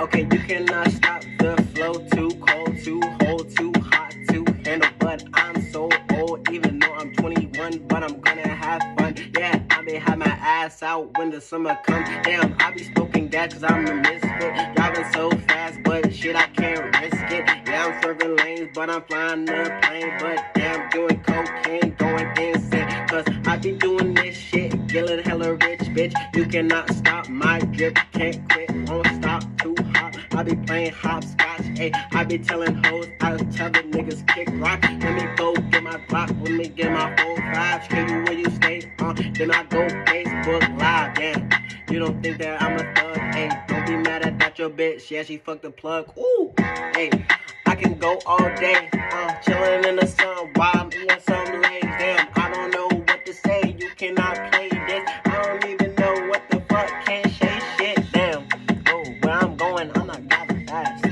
Okay, you cannot stop the flow. Too cold, too hold, too hot to handle. But I'm so old, even though I'm 21. But I'm gonna have fun. Yeah, I may have my ass out when the summer comes. Damn, I be smoking gas cause I'm a misfit. Driving so fast, but shit, I can't risk it. Yeah, I'm serving lanes, but I'm flying the plane. But damn, doing cocaine, going insane. Cause I be doing this shit killing hella rich, bitch. You cannot stop my drip, can't quit, won't stop, too hot. I be playing hopscotch, ayy. I be telling hoes, I tell the niggas kick rock. Let me go get my block, let me get my whole five. Show you where you stay, uh. Then I go Facebook live, damn. You don't think that I'm a thug, ayy. Don't be mad at that your bitch, yeah, she fucked the plug. Ooh, ayy. I can go all day, uh, chilling in the sun, wild ass.